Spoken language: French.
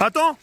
Attends.